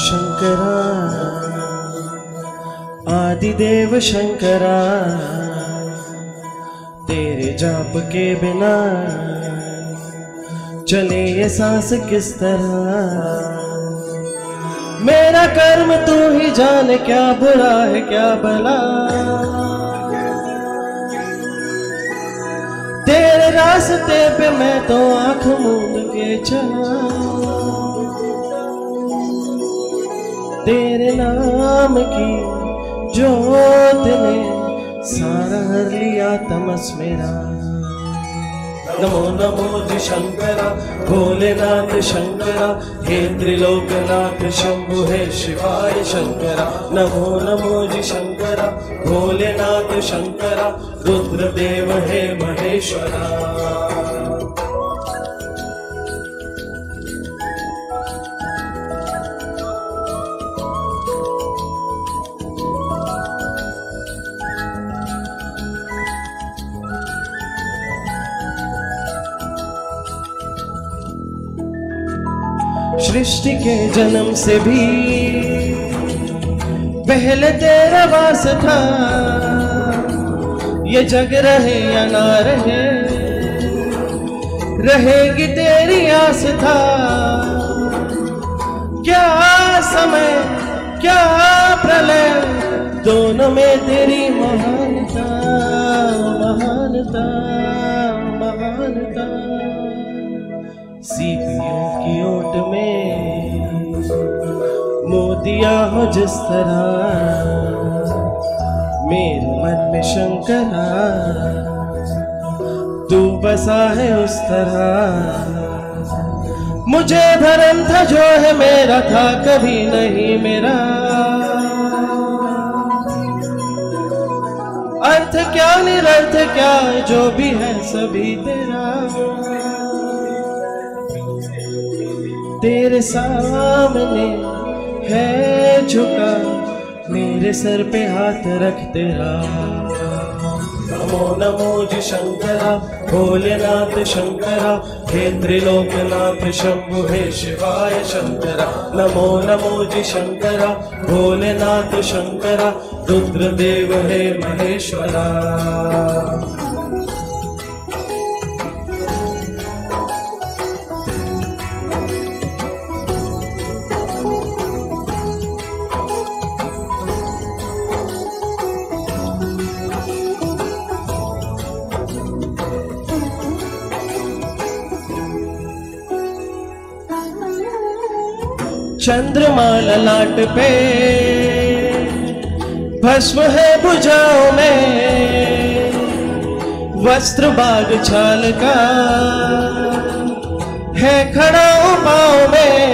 शंकरा आदिदेव शंकरा। तेरे जाप के बिना चले ये सांस किस तरह? मेरा कर्म तू ही जाने क्या बुरा है, क्या भला? तेरे रास्ते पे मैं तो आँख मूंद के चला। तेरे नाम की जोत ने सारा हर लिया तमस मेरा। नमो नमो जी शंकरा भोलेनाथ शंकरा, हे त्रिलोकनाथ शंभु, हे शिवाय शंकरा। नमो नमो जी शंकरा भोलेनाथ शंकरा, रुद्रदेव, हे महेश्वरा। सृष्टि के जन्म से भी पहले तेरा वास था। ये जग रहे या ना रहे, रहेगी तेरी आस था। क्या समय, क्या प्रलय, दोनों में तेरी महानता महानता महानता। सीपियों की ओट में मोतिया हो जिस तरह। मेरे मन में शंकरा तू बसा है उस तरह। मुझे भरम था जो है मेरा था कभी नहीं मेरा। अर्थ क्या निरर्थ क्या जो भी है सभी तेरा। तेरे सामने है झुका, मेरे सर पे हाथ रख तेरा। नमो नमो जी शंकरा, भोलेनाथ शंकरा हे त्रिलोकनाथ शंभु हे शिवाय शंकरा। नमो नमो जी शंकरा, भोलेनाथ शंकरा, रुद्रदेव हे महेश्वरा। चंद्रमा ललाट पे। भस्म है बुझाओ में। वस्त्र बाग छाल का। है खड़ा पाओ में।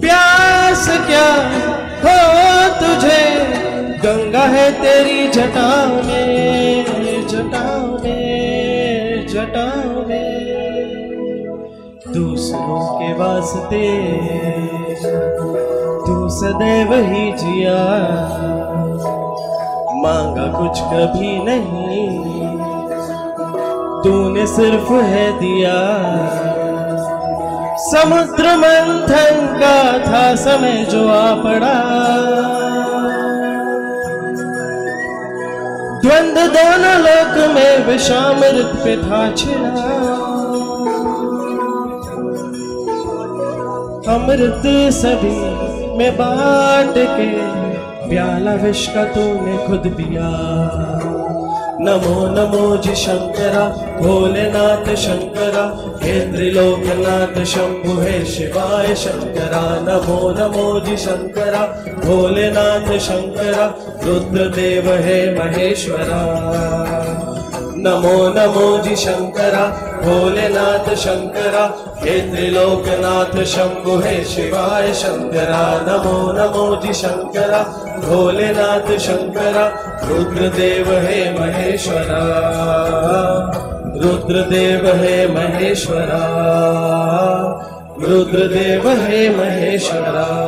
प्यास क्या हो तुझे? गंगा है तेरी जटाओं में। जटाओं में जटाओं में। दूसरों के वास्ते। तू सदैव ही जिया। मांगा कुछ कभी नहीं। तूने सिर्फ़ है दिया। समुद्र मंथन का था समय जो आ पड़ा। द्वंद दोनों लोक में विषामृत पे था छिड़ा अमृत सभी में बांट के प्याला विष का तूने खुद पिया। नमो नमो जी शंकरा, भोलेनाथ शंकरा हे त्रिलोकनाथ शंभु हे शिवाय शंकरा। नमो नमो जी शंकरा, भोलेनाथ शंकरा, रुद्रदेव हे महेश्वरा। नमो नमो जी शंकरा, भोलेनाथ शंकरा हे त्रिलोकनाथ शंभु हे शिवाय शंकरा। नमो नमो जी शंकरा, भोलेनाथ शंकरा, रुद्रदेव हे महेश्वरा। रुद्रदेव हे महेश्वरा। रुद्रदेव हे महेश्वरा।